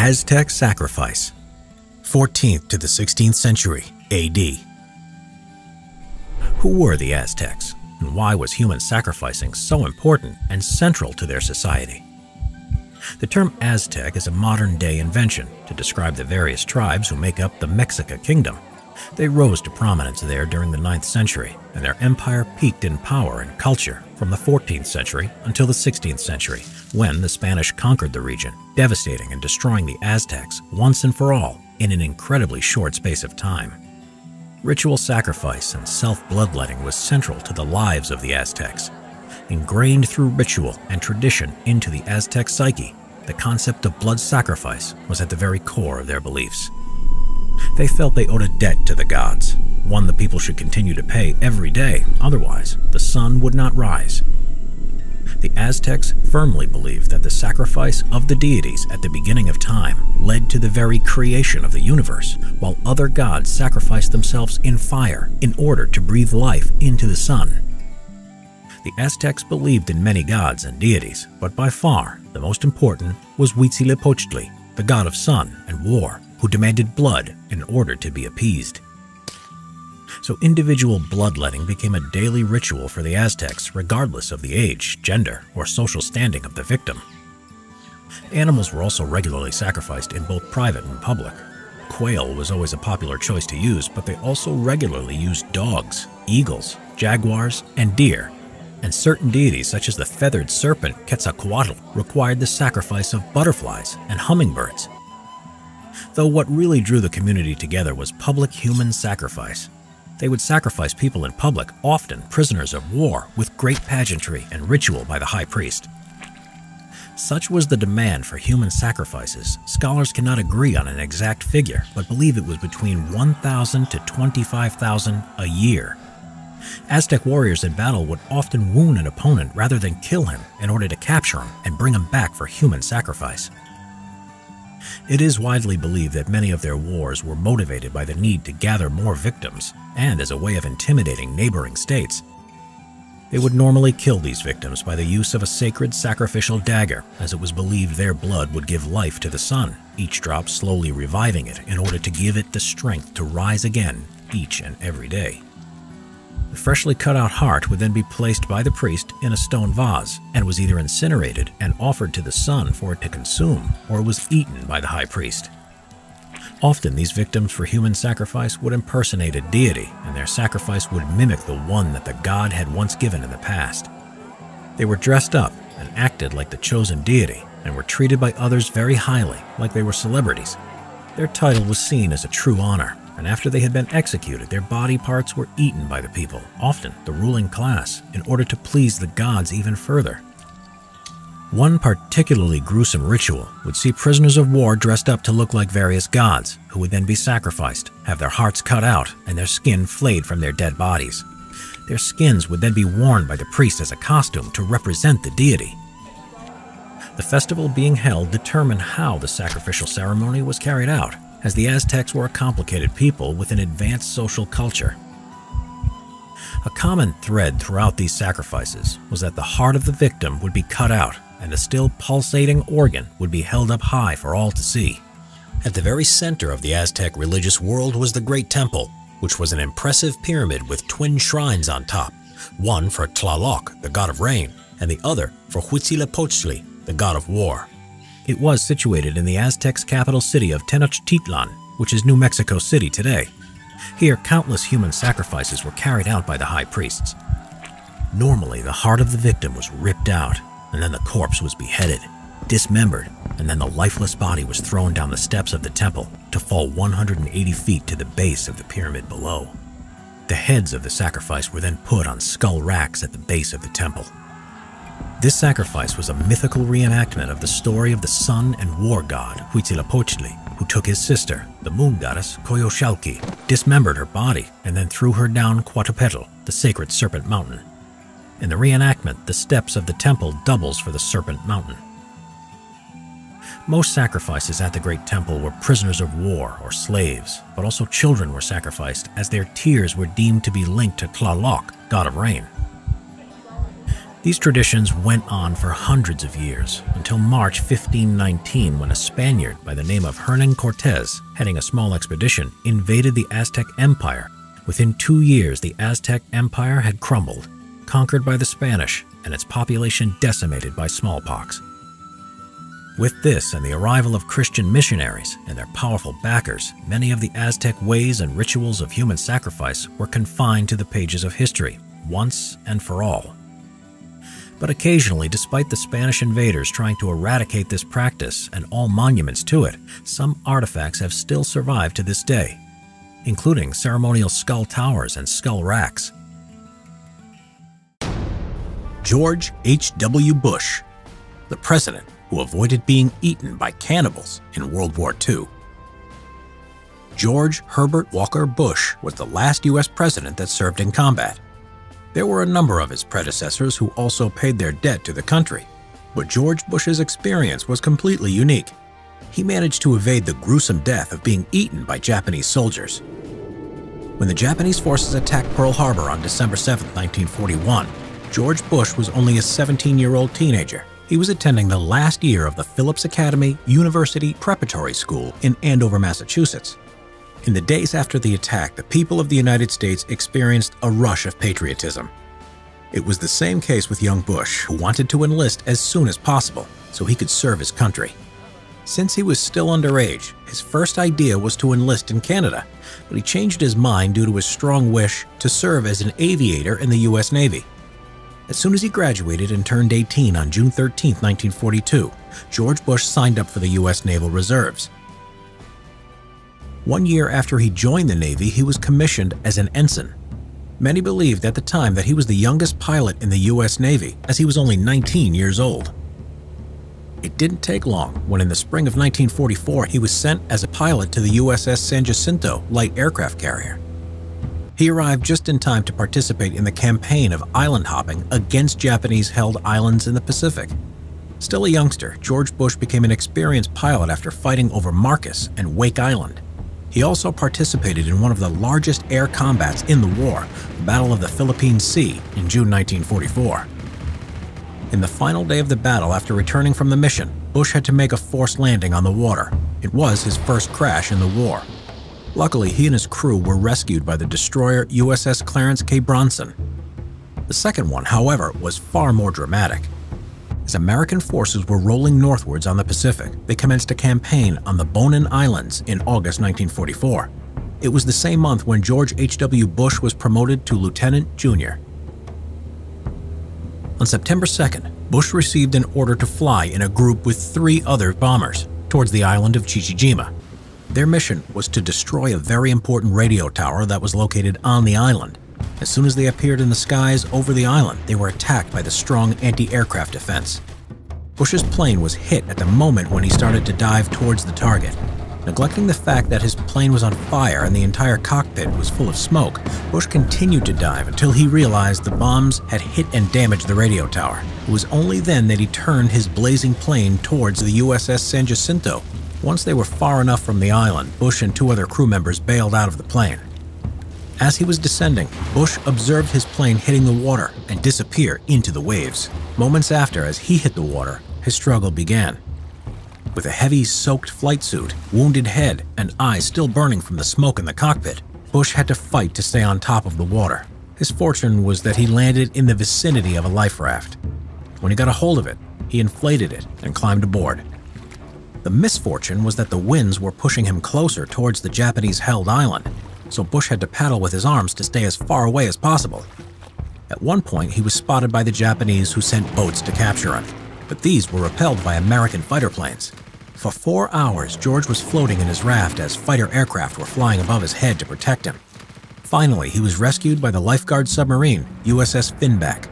Aztec Sacrifice 14th to the 16th century AD Who were the Aztecs, and why was human sacrificing so important and central to their society? The term Aztec is a modern-day invention to describe the various tribes who make up the Mexica kingdom. They rose to prominence there during the 9th century, and their empire peaked in power and culture from the 14th century until the 16th century, when the Spanish conquered the region, devastating and destroying the Aztecs once and for all in an incredibly short space of time. Ritual sacrifice and self-bloodletting was central to the lives of the Aztecs. Ingrained through ritual and tradition into the Aztec psyche, the concept of blood sacrifice was at the very core of their beliefs. They felt they owed a debt to the gods, one the people should continue to pay every day, otherwise the sun would not rise. The Aztecs firmly believed that the sacrifice of the deities at the beginning of time led to the very creation of the universe, while other gods sacrificed themselves in fire in order to breathe life into the sun. The Aztecs believed in many gods and deities, but by far the most important was Huitzilopochtli, the god of sun and war, who demanded blood in order to be appeased. So individual bloodletting became a daily ritual for the Aztecs regardless of the age, gender, or social standing of the victim. Animals were also regularly sacrificed in both private and public. Quail was always a popular choice to use, but they also regularly used dogs, eagles, jaguars, and deer. And certain deities, such as the feathered serpent Quetzalcoatl, required the sacrifice of butterflies and hummingbirds. Though what really drew the community together was public human sacrifice. They would sacrifice people in public, often prisoners of war, with great pageantry and ritual by the high priest. Such was the demand for human sacrifices, scholars cannot agree on an exact figure, but believe it was between 1,000 to 25,000 a year. Aztec warriors in battle would often wound an opponent rather than kill him in order to capture him and bring him back for human sacrifice. It is widely believed that many of their wars were motivated by the need to gather more victims and as a way of intimidating neighboring states. They would normally kill these victims by the use of a sacred sacrificial dagger, as it was believed their blood would give life to the sun, each drop slowly reviving it in order to give it the strength to rise again each and every day. The freshly cut out heart would then be placed by the priest in a stone vase and was either incinerated and offered to the sun for it to consume or was eaten by the high priest. Often these victims for human sacrifice would impersonate a deity and their sacrifice would mimic the one that the god had once given in the past. They were dressed up and acted like the chosen deity and were treated by others very highly, like they were celebrities. Their title was seen as a true honor, and after they had been executed, their body parts were eaten by the people, often the ruling class, in order to please the gods even further. One particularly gruesome ritual would see prisoners of war dressed up to look like various gods, who would then be sacrificed, have their hearts cut out, and their skin flayed from their dead bodies. Their skins would then be worn by the priest as a costume to represent the deity. The festival being held determined how the sacrificial ceremony was carried out, as the Aztecs were a complicated people with an advanced social culture. A common thread throughout these sacrifices was that the heart of the victim would be cut out and the still pulsating organ would be held up high for all to see. At the very center of the Aztec religious world was the Great Temple, which was an impressive pyramid with twin shrines on top, one for Tlaloc, the god of rain, and the other for Huitzilopochtli, the god of war. It was situated in the Aztecs' capital city of Tenochtitlan, which is New Mexico City today. Here, countless human sacrifices were carried out by the high priests. Normally, the heart of the victim was ripped out, and then the corpse was beheaded, dismembered, and then the lifeless body was thrown down the steps of the temple to fall 180 feet to the base of the pyramid below. The heads of the sacrifice were then put on skull racks at the base of the temple. This sacrifice was a mythical reenactment of the story of the sun and war god Huitzilopochtli, who took his sister, the moon goddess Coyolxauhqui, dismembered her body, and then threw her down Coatepetl, the sacred serpent mountain. In the reenactment, the steps of the temple doubles for the serpent mountain. Most sacrifices at the Great Temple were prisoners of war or slaves, but also children were sacrificed as their tears were deemed to be linked to Tlaloc, god of rain. These traditions went on for hundreds of years until March 1519 when a Spaniard by the name of Hernan Cortes, heading a small expedition, invaded the Aztec Empire. Within two years, the Aztec Empire had crumbled, conquered by the Spanish, and its population decimated by smallpox. With this and the arrival of Christian missionaries and their powerful backers, many of the Aztec ways and rituals of human sacrifice were confined to the pages of history, once and for all. But occasionally, despite the Spanish invaders trying to eradicate this practice and all monuments to it, some artifacts have still survived to this day, including ceremonial skull towers and skull racks. George H.W. Bush, the president who avoided being eaten by cannibals in World War II. George Herbert Walker Bush was the last U.S. president that served in combat. There were a number of his predecessors who also paid their debt to the country, but George Bush's experience was completely unique. He managed to evade the gruesome death of being eaten by Japanese soldiers. When the Japanese forces attacked Pearl Harbor on December 7, 1941, George Bush was only a 17-year-old teenager he was attending the last year of the Phillips Academy University Preparatory School in Andover, Massachusetts. In the days after the attack, the people of the United States experienced a rush of patriotism. It was the same case with young Bush, who wanted to enlist as soon as possible so he could serve his country. Since he was still underage, his first idea was to enlist in Canada, but he changed his mind due to his strong wish to serve as an aviator in the U.S. Navy. As soon as he graduated and turned 18 on June 13, 1942, George Bush signed up for the U.S. Naval Reserves. One year after he joined the Navy, he was commissioned as an ensign. Many believed at the time that he was the youngest pilot in the U.S. Navy, as he was only 19 years old. It didn't take long when in the spring of 1944 he was sent as a pilot to the USS San Jacinto light aircraft carrier. He arrived just in time to participate in the campaign of island hopping against Japanese-held islands in the Pacific. Still a youngster, George Bush became an experienced pilot after fighting over Marcus and Wake Island. He also participated in one of the largest air combats in the war, the Battle of the Philippine Sea in June 1944. In the final day of the battle after returning from the mission, Bush had to make a forced landing on the water. It was his first crash in the war. Luckily, he and his crew were rescued by the destroyer USS Clarence K. Bronson. The second one, however, was far more dramatic. As American forces were rolling northwards on the Pacific, they commenced a campaign on the Bonin Islands in August 1944. It was the same month when George H.W. Bush was promoted to lieutenant junior. On September 2nd, Bush received an order to fly in a group with three other bombers towards the island of Chichijima. Their mission was to destroy a very important radio tower that was located on the island. As soon as they appeared in the skies over the island, they were attacked by the strong anti-aircraft defense. Bush's plane was hit at the moment when he started to dive towards the target. Neglecting the fact that his plane was on fire and the entire cockpit was full of smoke, Bush continued to dive until he realized the bombs had hit and damaged the radio tower. It was only then that he turned his blazing plane towards the USS San Jacinto once they were far enough from the island, Bush and two other crew members bailed out of the plane. As he was descending, Bush observed his plane hitting the water and disappear into the waves. Moments after, as he hit the water, his struggle began. With a heavy, soaked flight suit, wounded head, and eyes still burning from the smoke in the cockpit, Bush had to fight to stay on top of the water. His fortune was that he landed in the vicinity of a life raft. When he got a hold of it, he inflated it and climbed aboard. The misfortune was that the winds were pushing him closer towards the Japanese-held island, so Bush had to paddle with his arms to stay as far away as possible. At one point, he was spotted by the Japanese who sent boats to capture him, but these were repelled by American fighter planes. For four hours, George was floating in his raft as fighter aircraft were flying above his head to protect him. Finally, he was rescued by the lifeguard submarine, USS Finback,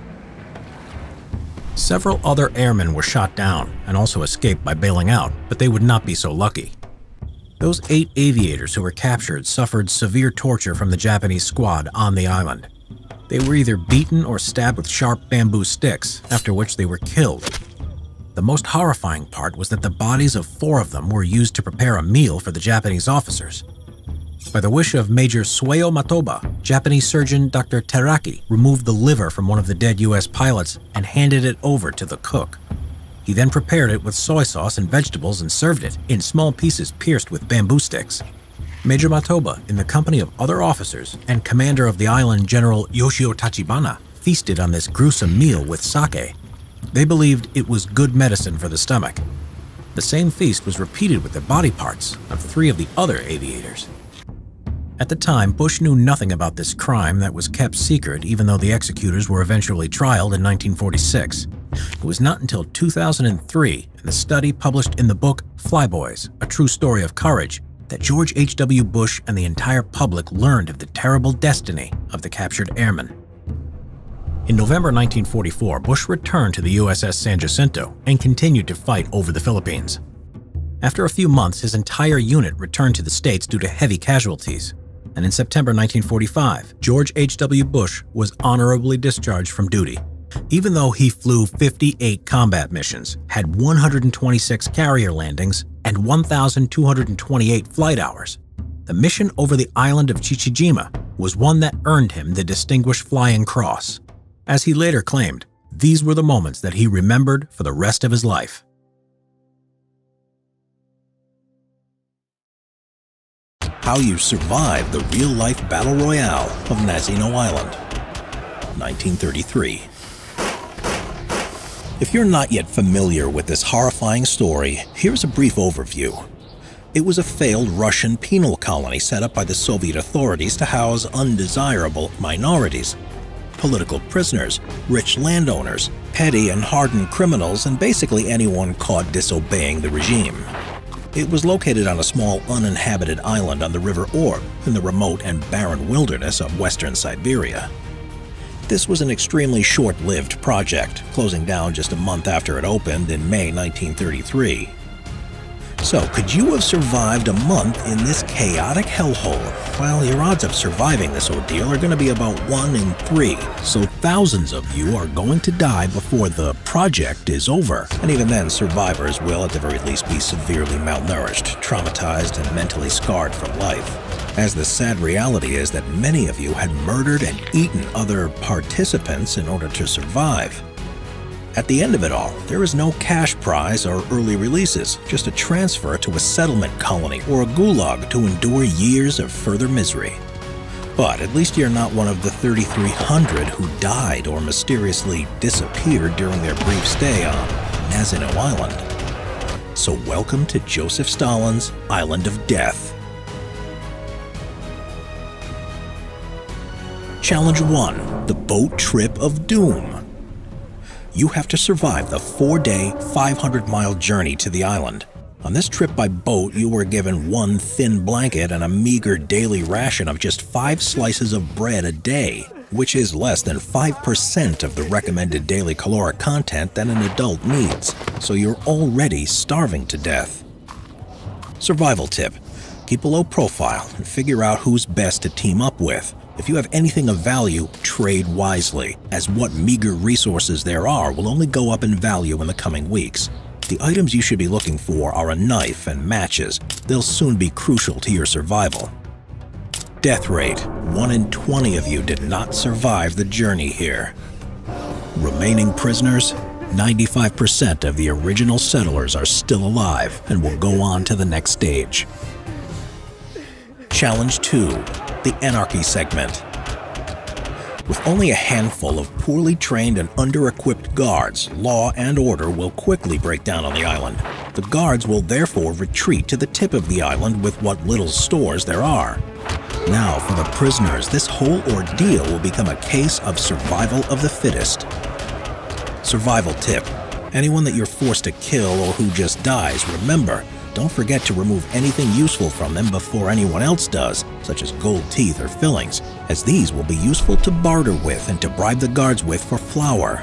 Several other airmen were shot down and also escaped by bailing out, but they would not be so lucky. Those eight aviators who were captured suffered severe torture from the Japanese squad on the island. They were either beaten or stabbed with sharp bamboo sticks, after which they were killed. The most horrifying part was that the bodies of four of them were used to prepare a meal for the Japanese officers. By the wish of Major Sueo Matoba, Japanese surgeon Dr. Teraki removed the liver from one of the dead U.S. pilots and handed it over to the cook. He then prepared it with soy sauce and vegetables and served it in small pieces pierced with bamboo sticks. Major Matoba, in the company of other officers and commander of the island General Yoshio Tachibana, feasted on this gruesome meal with sake. They believed it was good medicine for the stomach. The same feast was repeated with the body parts of three of the other aviators. At the time, Bush knew nothing about this crime that was kept secret even though the executors were eventually trialed in 1946. It was not until 2003, in the study published in the book Flyboys, A True Story of Courage, that George H.W. Bush and the entire public learned of the terrible destiny of the captured airmen. In November 1944, Bush returned to the USS San Jacinto and continued to fight over the Philippines. After a few months, his entire unit returned to the States due to heavy casualties and in September 1945, George H.W. Bush was honorably discharged from duty. Even though he flew 58 combat missions, had 126 carrier landings, and 1,228 flight hours, the mission over the island of Chichijima was one that earned him the Distinguished Flying Cross. As he later claimed, these were the moments that he remembered for the rest of his life. How you survived the real-life battle royale of Nazino Island. 1933. If you're not yet familiar with this horrifying story, here's a brief overview. It was a failed Russian penal colony set up by the Soviet authorities to house undesirable minorities, political prisoners, rich landowners, petty and hardened criminals, and basically anyone caught disobeying the regime. It was located on a small uninhabited island on the River Ob in the remote and barren wilderness of western Siberia. This was an extremely short-lived project, closing down just a month after it opened in May 1933. So, could you have survived a month in this chaotic hellhole? Well, your odds of surviving this ordeal are going to be about 1 in 3, so thousands of you are going to die before the project is over. And even then, survivors will at the very least be severely malnourished, traumatized, and mentally scarred from life. As the sad reality is that many of you had murdered and eaten other participants in order to survive. At the end of it all, there is no cash prize or early releases, just a transfer to a settlement colony or a gulag to endure years of further misery. But at least you're not one of the 3,300 who died or mysteriously disappeared during their brief stay on Nazino Island. So welcome to Joseph Stalin's Island of Death. Challenge 1 The Boat Trip of Doom you have to survive the four-day, 500-mile journey to the island. On this trip by boat, you were given one thin blanket and a meager daily ration of just five slices of bread a day, which is less than 5% of the recommended daily caloric content that an adult needs, so you're already starving to death. Survival tip. Keep a low profile and figure out who's best to team up with. If you have anything of value, trade wisely, as what meager resources there are will only go up in value in the coming weeks. The items you should be looking for are a knife and matches. They'll soon be crucial to your survival. Death rate. 1 in 20 of you did not survive the journey here. Remaining prisoners? 95% of the original settlers are still alive and will go on to the next stage. Challenge 2 the Anarchy segment. With only a handful of poorly trained and under-equipped guards, law and order will quickly break down on the island. The guards will therefore retreat to the tip of the island with what little stores there are. Now, for the prisoners, this whole ordeal will become a case of survival of the fittest. Survival tip. Anyone that you're forced to kill or who just dies, remember, don't forget to remove anything useful from them before anyone else does, such as gold teeth or fillings, as these will be useful to barter with and to bribe the guards with for flour.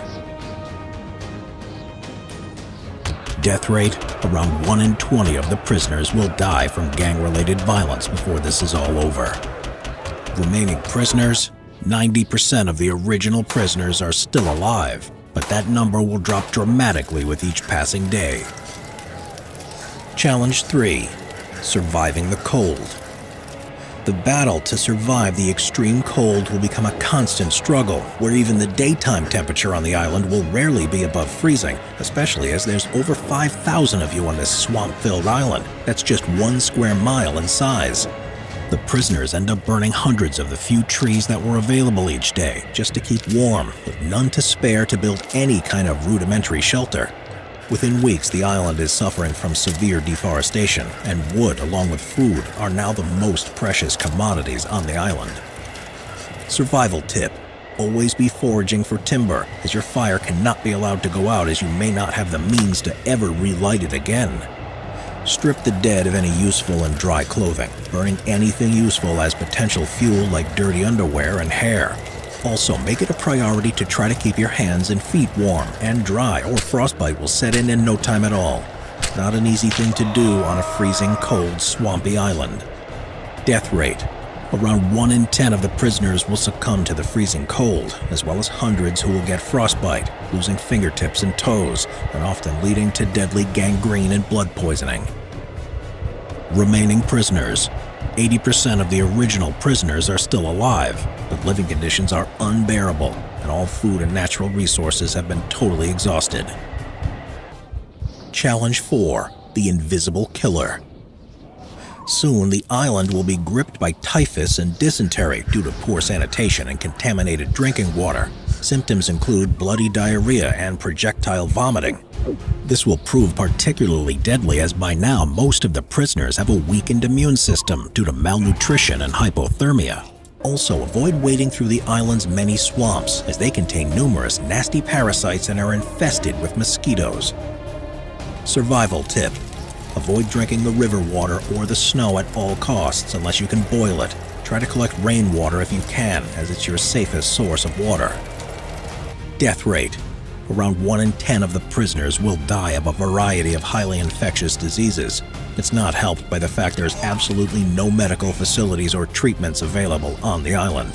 Death rate Around 1 in 20 of the prisoners will die from gang-related violence before this is all over. Remaining prisoners 90% of the original prisoners are still alive, but that number will drop dramatically with each passing day. Challenge 3 Surviving the Cold. The battle to survive the extreme cold will become a constant struggle, where even the daytime temperature on the island will rarely be above freezing, especially as there's over 5,000 of you on this swamp-filled island. That's just one square mile in size. The prisoners end up burning hundreds of the few trees that were available each day just to keep warm, with none to spare to build any kind of rudimentary shelter. Within weeks, the island is suffering from severe deforestation, and wood, along with food, are now the most precious commodities on the island. Survival tip Always be foraging for timber, as your fire cannot be allowed to go out as you may not have the means to ever relight it again. Strip the dead of any useful and dry clothing, burning anything useful as potential fuel like dirty underwear and hair. Also, make it a priority to try to keep your hands and feet warm and dry, or frostbite will set in in no time at all. Not an easy thing to do on a freezing cold, swampy island. Death rate. Around 1 in 10 of the prisoners will succumb to the freezing cold, as well as hundreds who will get frostbite, losing fingertips and toes, and often leading to deadly gangrene and blood poisoning. Remaining prisoners. 80% of the original prisoners are still alive, but living conditions are unbearable, and all food and natural resources have been totally exhausted. Challenge 4 The Invisible Killer. Soon, the island will be gripped by typhus and dysentery due to poor sanitation and contaminated drinking water. Symptoms include bloody diarrhea and projectile vomiting. This will prove particularly deadly as by now most of the prisoners have a weakened immune system due to malnutrition and hypothermia. Also, avoid wading through the island's many swamps as they contain numerous nasty parasites and are infested with mosquitoes. Survival tip. Avoid drinking the river water or the snow at all costs unless you can boil it. Try to collect rainwater if you can, as it's your safest source of water. Death rate. Around 1 in 10 of the prisoners will die of a variety of highly infectious diseases. It's not helped by the fact there's absolutely no medical facilities or treatments available on the island.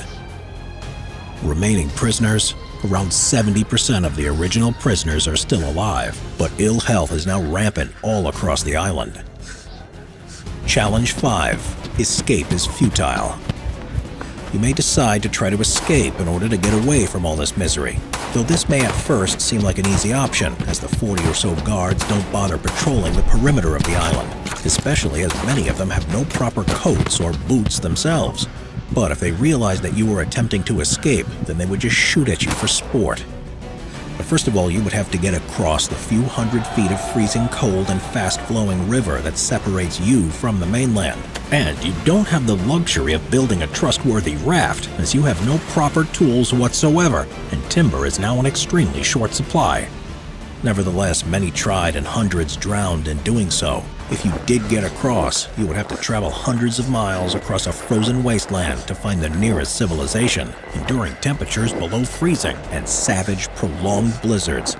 Remaining prisoners Around 70% of the original prisoners are still alive, but ill health is now rampant all across the island. Challenge 5 Escape is futile. You may decide to try to escape in order to get away from all this misery, though this may at first seem like an easy option, as the 40 or so guards don't bother patrolling the perimeter of the island, especially as many of them have no proper coats or boots themselves. But if they realized that you were attempting to escape, then they would just shoot at you for sport. First of all, you would have to get across the few hundred feet of freezing cold and fast-flowing river that separates you from the mainland. And you don't have the luxury of building a trustworthy raft, as you have no proper tools whatsoever, and timber is now in extremely short supply. Nevertheless, many tried and hundreds drowned in doing so. If you did get across, you would have to travel hundreds of miles across a frozen wasteland to find the nearest civilization, enduring temperatures below freezing and savage, prolonged blizzards.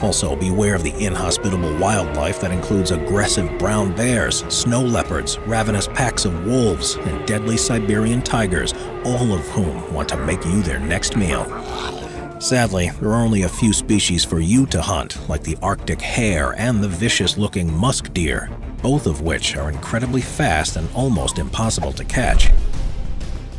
Also, beware of the inhospitable wildlife that includes aggressive brown bears, snow leopards, ravenous packs of wolves, and deadly Siberian tigers, all of whom want to make you their next meal. Sadly, there are only a few species for you to hunt, like the Arctic hare and the vicious-looking musk deer, both of which are incredibly fast and almost impossible to catch.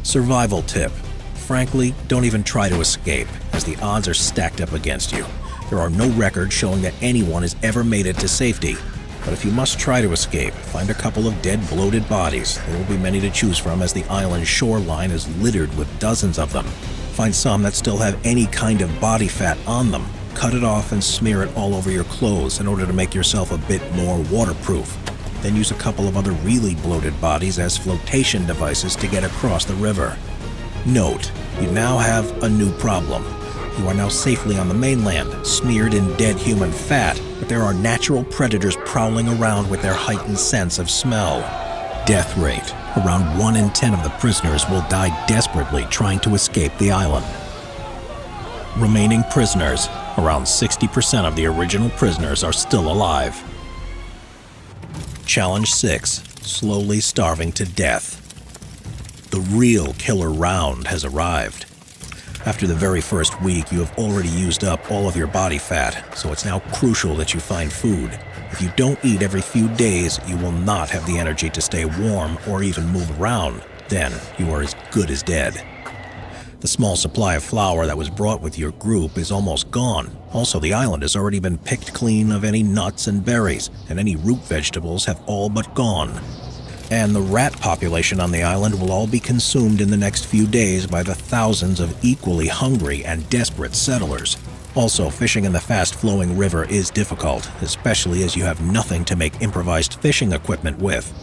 Survival tip. Frankly, don't even try to escape, as the odds are stacked up against you. There are no records showing that anyone has ever made it to safety. But if you must try to escape, find a couple of dead, bloated bodies. There will be many to choose from as the island's shoreline is littered with dozens of them. Find some that still have any kind of body fat on them. Cut it off and smear it all over your clothes in order to make yourself a bit more waterproof. Then use a couple of other really bloated bodies as flotation devices to get across the river. Note, you now have a new problem. You are now safely on the mainland, smeared in dead human fat, but there are natural predators prowling around with their heightened sense of smell. Death rate. Around 1 in 10 of the prisoners will die desperately trying to escape the island. Remaining prisoners. Around 60% of the original prisoners are still alive. Challenge 6 Slowly Starving to Death. The real killer round has arrived. After the very first week, you have already used up all of your body fat, so it's now crucial that you find food. If you don't eat every few days, you will not have the energy to stay warm or even move around. Then you are as good as dead. The small supply of flour that was brought with your group is almost gone. Also, the island has already been picked clean of any nuts and berries, and any root vegetables have all but gone. And the rat population on the island will all be consumed in the next few days by the thousands of equally hungry and desperate settlers. Also, fishing in the fast flowing river is difficult, especially as you have nothing to make improvised fishing equipment with.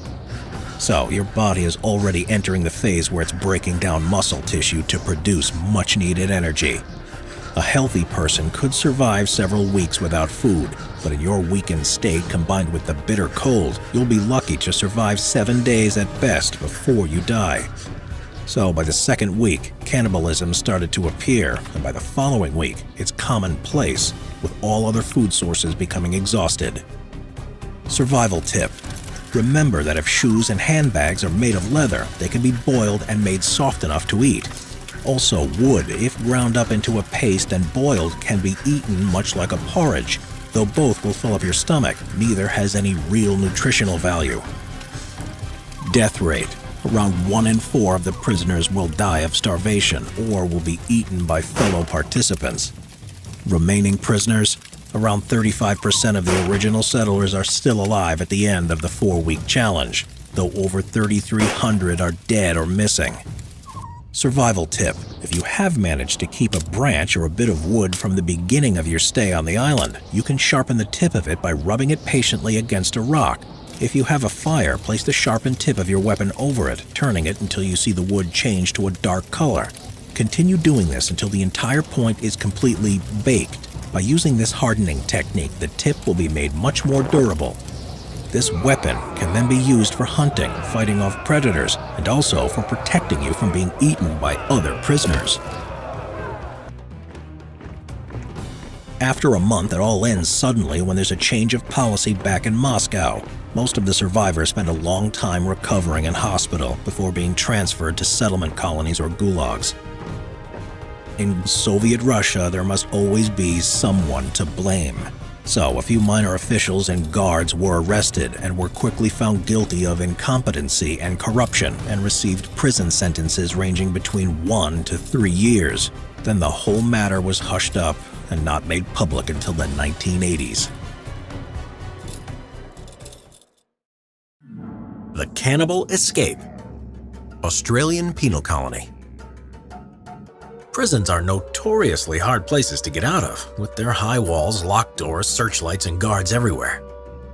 So, your body is already entering the phase where it's breaking down muscle tissue to produce much needed energy. A healthy person could survive several weeks without food, but in your weakened state combined with the bitter cold, you'll be lucky to survive seven days at best before you die. So, by the second week, cannibalism started to appear, and by the following week, it's commonplace, with all other food sources becoming exhausted. Survival tip Remember that if shoes and handbags are made of leather, they can be boiled and made soft enough to eat. Also, wood, if ground up into a paste and boiled, can be eaten much like a porridge. Though both will fill up your stomach, neither has any real nutritional value. Death rate. Around 1 in 4 of the prisoners will die of starvation or will be eaten by fellow participants. Remaining prisoners Around 35% of the original settlers are still alive at the end of the four week challenge, though over 3,300 are dead or missing. Survival tip If you have managed to keep a branch or a bit of wood from the beginning of your stay on the island, you can sharpen the tip of it by rubbing it patiently against a rock. If you have a fire, place the sharpened tip of your weapon over it, turning it until you see the wood change to a dark color. Continue doing this until the entire point is completely baked. By using this hardening technique, the tip will be made much more durable. This weapon can then be used for hunting, fighting off predators, and also for protecting you from being eaten by other prisoners. After a month, it all ends suddenly when there's a change of policy back in Moscow. Most of the survivors spent a long time recovering in hospital before being transferred to settlement colonies or gulags. In Soviet Russia, there must always be someone to blame. So, a few minor officials and guards were arrested and were quickly found guilty of incompetency and corruption and received prison sentences ranging between one to three years. Then the whole matter was hushed up and not made public until the 1980s. The Cannibal Escape Australian Penal Colony Prisons are notoriously hard places to get out of, with their high walls, locked doors, searchlights, and guards everywhere.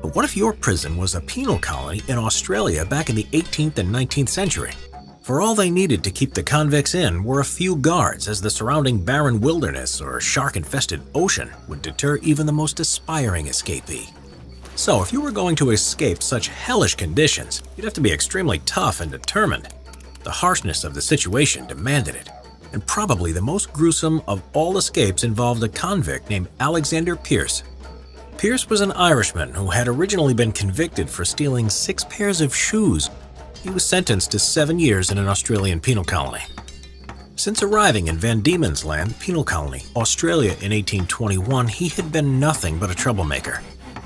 But what if your prison was a penal colony in Australia back in the 18th and 19th century? For all they needed to keep the convicts in were a few guards, as the surrounding barren wilderness or shark-infested ocean would deter even the most aspiring escapee. So if you were going to escape such hellish conditions, you'd have to be extremely tough and determined. The harshness of the situation demanded it, and probably the most gruesome of all escapes involved a convict named Alexander Pearce. Pearce was an Irishman who had originally been convicted for stealing six pairs of shoes. He was sentenced to seven years in an Australian penal colony. Since arriving in Van Diemen's Land Penal Colony, Australia in 1821, he had been nothing but a troublemaker.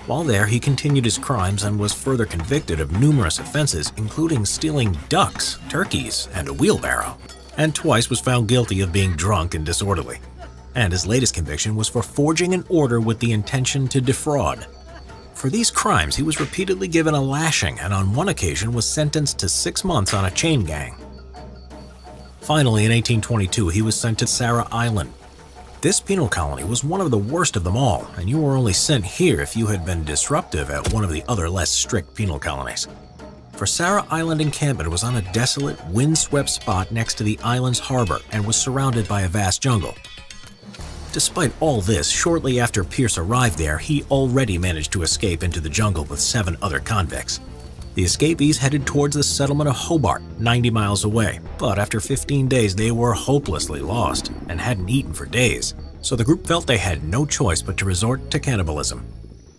While there, he continued his crimes and was further convicted of numerous offenses, including stealing ducks, turkeys, and a wheelbarrow and twice was found guilty of being drunk and disorderly. And his latest conviction was for forging an order with the intention to defraud. For these crimes, he was repeatedly given a lashing and on one occasion was sentenced to six months on a chain gang. Finally, in 1822, he was sent to Sarah Island. This penal colony was one of the worst of them all, and you were only sent here if you had been disruptive at one of the other less strict penal colonies for Sarah Island encampment was on a desolate, windswept spot next to the island's harbor and was surrounded by a vast jungle. Despite all this, shortly after Pearce arrived there, he already managed to escape into the jungle with seven other convicts. The escapees headed towards the settlement of Hobart, 90 miles away, but after 15 days they were hopelessly lost and hadn't eaten for days, so the group felt they had no choice but to resort to cannibalism.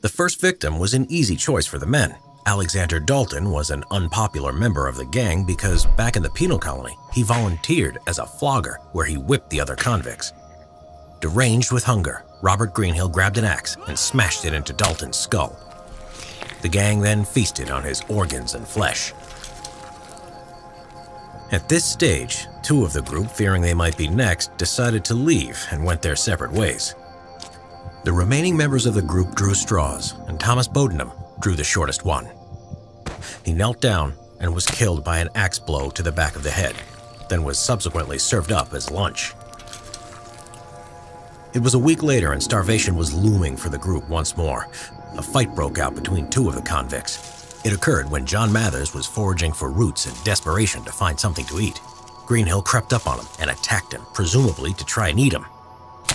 The first victim was an easy choice for the men, Alexander Dalton was an unpopular member of the gang because back in the penal colony, he volunteered as a flogger where he whipped the other convicts. Deranged with hunger, Robert Greenhill grabbed an axe and smashed it into Dalton's skull. The gang then feasted on his organs and flesh. At this stage, two of the group, fearing they might be next, decided to leave and went their separate ways. The remaining members of the group drew straws, and Thomas Bodenham drew the shortest one. He knelt down and was killed by an axe blow to the back of the head, then was subsequently served up as lunch. It was a week later and starvation was looming for the group once more. A fight broke out between two of the convicts. It occurred when John Mathers was foraging for roots in desperation to find something to eat. Greenhill crept up on him and attacked him, presumably to try and eat him.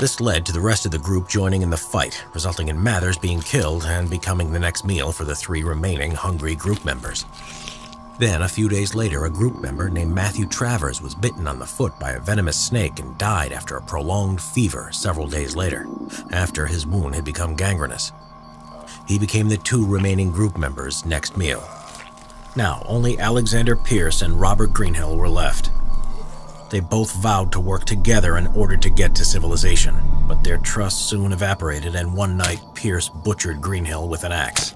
This led to the rest of the group joining in the fight, resulting in Mathers being killed and becoming the next meal for the three remaining hungry group members. Then, a few days later, a group member named Matthew Travers was bitten on the foot by a venomous snake and died after a prolonged fever several days later, after his wound had become gangrenous. He became the two remaining group members' next meal. Now, only Alexander Pearce and Robert Greenhill were left. They both vowed to work together in order to get to civilization, but their trust soon evaporated, and one night Pearce butchered Greenhill with an axe.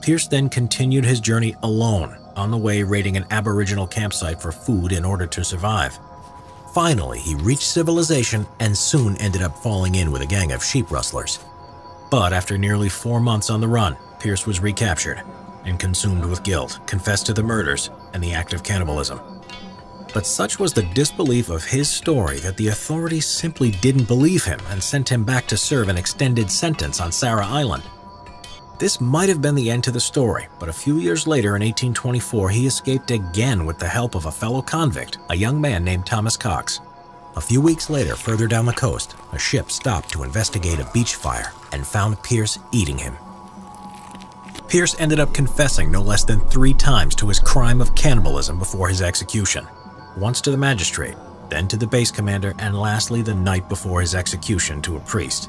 Pearce then continued his journey alone, on the way raiding an aboriginal campsite for food in order to survive. Finally, he reached civilization and soon ended up falling in with a gang of sheep rustlers. But after nearly four months on the run, Pearce was recaptured and consumed with guilt, confessed to the murders and the act of cannibalism. But such was the disbelief of his story that the authorities simply didn't believe him and sent him back to serve an extended sentence on Sarah Island. This might have been the end to the story, but a few years later in 1824 he escaped again with the help of a fellow convict, a young man named Thomas Cox. A few weeks later, further down the coast, a ship stopped to investigate a beach fire and found Pearce eating him. Pearce ended up confessing no less than three times to his crime of cannibalism before his execution. Once to the magistrate, then to the base commander, and lastly the night before his execution to a priest.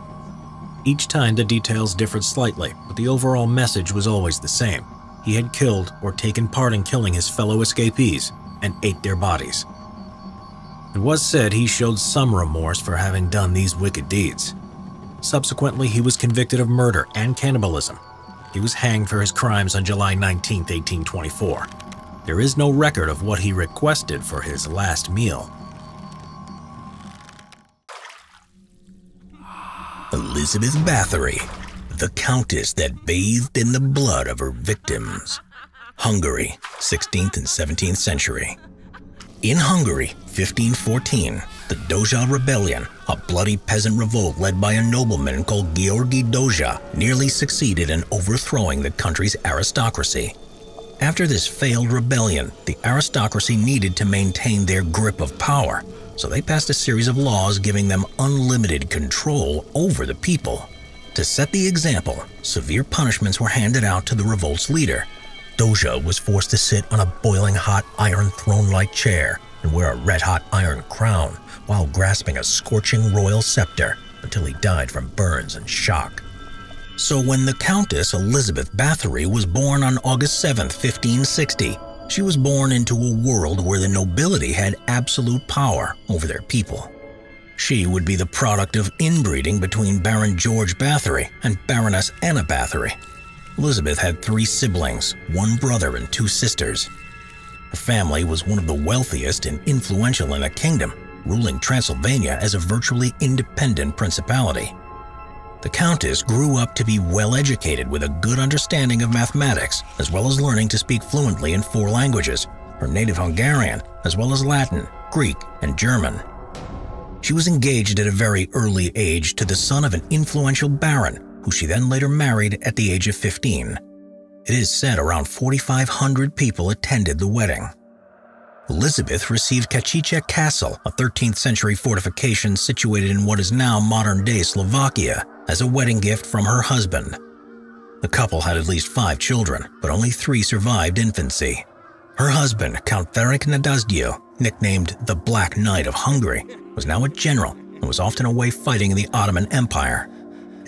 Each time the details differed slightly, but the overall message was always the same. He had killed or taken part in killing his fellow escapees and ate their bodies. It was said he showed some remorse for having done these wicked deeds. Subsequently, he was convicted of murder and cannibalism. He was hanged for his crimes on July 19, 1824. There is no record of what he requested for his last meal. Elizabeth Bathory, the countess that bathed in the blood of her victims. Hungary, 16th and 17th century. In Hungary, 1514, the Dózsa Rebellion, a bloody peasant revolt led by a nobleman called Georgi Dózsa, nearly succeeded in overthrowing the country's aristocracy. After this failed rebellion, the aristocracy needed to maintain their grip of power, so they passed a series of laws giving them unlimited control over the people. To set the example, severe punishments were handed out to the revolt's leader. Dózsa was forced to sit on a boiling hot iron throne like chair and wear a red hot iron crown while grasping a scorching royal scepter until he died from burns and shock. So when the Countess Elizabeth Bathory was born on August 7, 1560, she was born into a world where the nobility had absolute power over their people. She would be the product of inbreeding between Baron George Bathory and Baroness Anna Bathory. Elizabeth had three siblings, one brother and two sisters. Her family was one of the wealthiest and influential in the kingdom, ruling Transylvania as a virtually independent principality. The Countess grew up to be well educated with a good understanding of mathematics, as well as learning to speak fluently in four languages her native Hungarian, as well as Latin, Greek, and German. She was engaged at a very early age to the son of an influential baron, who she then later married at the age of 15. It is said around 4,500 people attended the wedding. Elizabeth received Kachicha Castle, a 13th century fortification situated in what is now modern day Slovakia, as a wedding gift from her husband. The couple had at least five children, but only three survived infancy. Her husband, Count Ferenc Nadasdy, nicknamed the Black Knight of Hungary, was now a general and was often away fighting in the Ottoman Empire.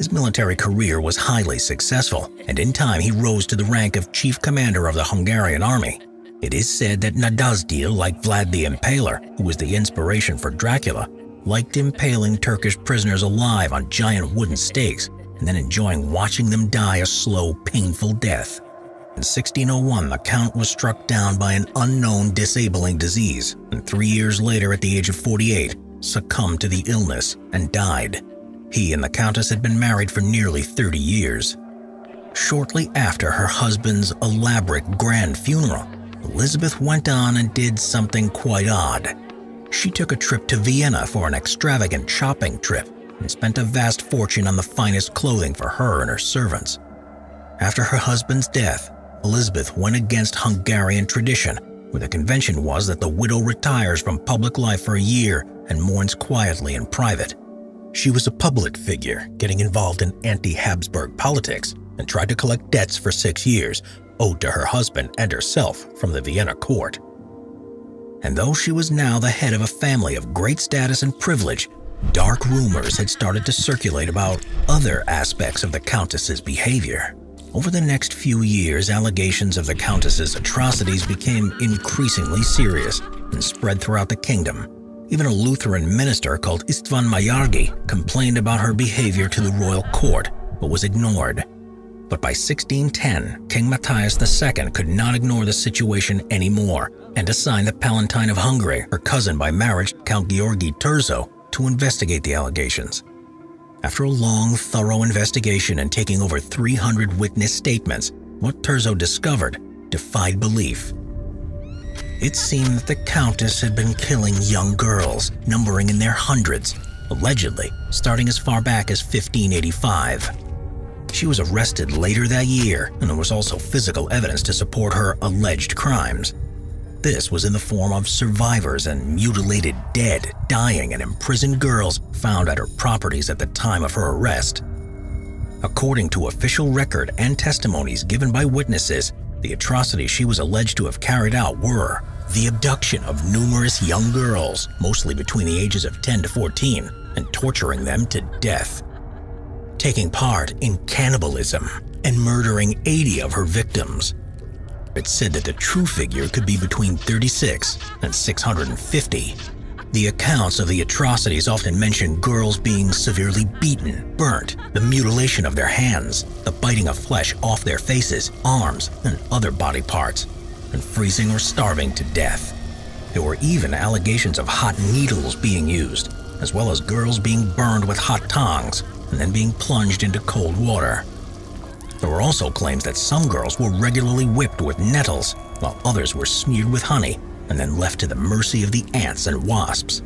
His military career was highly successful, and in time he rose to the rank of chief commander of the Hungarian army. It is said that Nadasdy, like Vlad the Impaler, who was the inspiration for Dracula, liked impaling Turkish prisoners alive on giant wooden stakes and then enjoying watching them die a slow, painful death. In 1601, the Count was struck down by an unknown disabling disease, and three years later, at the age of 48, succumbed to the illness and died. He and the Countess had been married for nearly 30 years. Shortly after her husband's elaborate grand funeral, Elizabeth went on and did something quite odd. She took a trip to Vienna for an extravagant shopping trip and spent a vast fortune on the finest clothing for her and her servants. After her husband's death, Elizabeth went against Hungarian tradition, where the convention was that the widow retires from public life for a year and mourns quietly in private. She was a public figure, getting involved in anti Habsburg politics, and tried to collect debts for six years owed to her husband and herself from the Vienna court. And though she was now the head of a family of great status and privilege, dark rumors had started to circulate about other aspects of the Countess's behavior. Over the next few years, allegations of the Countess's atrocities became increasingly serious and spread throughout the kingdom. Even a Lutheran minister called Istvan Magyari complained about her behavior to the royal court, but was ignored. But by 1610, King Matthias II could not ignore the situation anymore and assigned the Palatine of Hungary, her cousin by marriage, Count Georgi Thurzo, to investigate the allegations. After a long, thorough investigation and taking over 300 witness statements, what Thurzo discovered defied belief. It seemed that the Countess had been killing young girls, numbering in their hundreds, allegedly starting as far back as 1585. She was arrested later that year, and there was also physical evidence to support her alleged crimes. This was in the form of survivors and mutilated dead, dying, and imprisoned girls found at her properties at the time of her arrest. According to official record and testimonies given by witnesses, the atrocities she was alleged to have carried out were the abduction of numerous young girls, mostly between the ages of 10 to 14, and torturing them to death, taking part in cannibalism, and murdering 80 of her victims, it said that the true figure could be between 36 and 650. The accounts of the atrocities often mention girls being severely beaten, burnt, the mutilation of their hands, the biting of flesh off their faces, arms, and other body parts, and freezing or starving to death. There were even allegations of hot needles being used, as well as girls being burned with hot tongs and then being plunged into cold water. There were also claims that some girls were regularly whipped with nettles, while others were smeared with honey and then left to the mercy of the ants and wasps.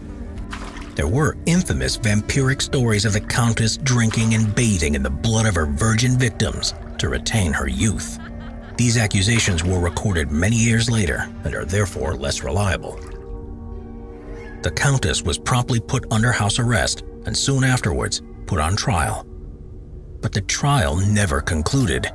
There were infamous vampiric stories of the Countess drinking and bathing in the blood of her virgin victims to retain her youth. These accusations were recorded many years later and are therefore less reliable. The Countess was promptly put under house arrest and soon afterwards put on trial but the trial never concluded.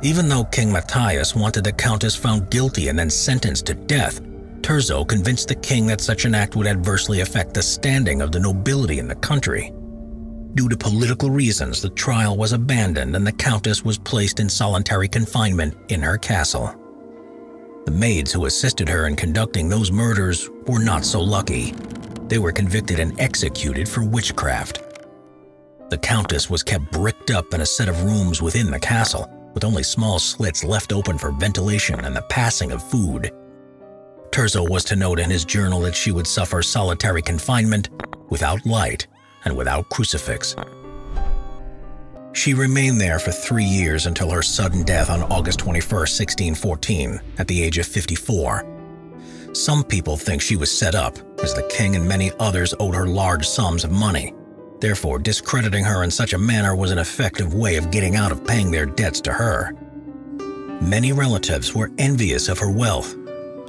Even though King Matthias wanted the Countess found guilty and then sentenced to death, Thurzo convinced the king that such an act would adversely affect the standing of the nobility in the country. Due to political reasons, the trial was abandoned and the Countess was placed in solitary confinement in her castle. The maids who assisted her in conducting those murders were not so lucky. They were convicted and executed for witchcraft. The Countess was kept bricked up in a set of rooms within the castle, with only small slits left open for ventilation and the passing of food. Thurzo was to note in his journal that she would suffer solitary confinement without light and without crucifix. She remained there for three years until her sudden death on August 21, 1614, at the age of 54. Some people think she was set up, as the king and many others owed her large sums of money. Therefore, discrediting her in such a manner was an effective way of getting out of paying their debts to her. Many relatives were envious of her wealth,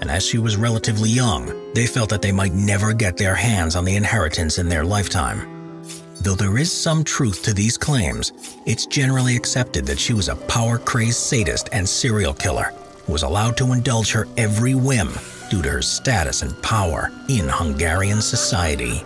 and as she was relatively young, they felt that they might never get their hands on the inheritance in their lifetime. Though there is some truth to these claims, it's generally accepted that she was a power-crazed sadist and serial killer who was allowed to indulge her every whim due to her status and power in Hungarian society.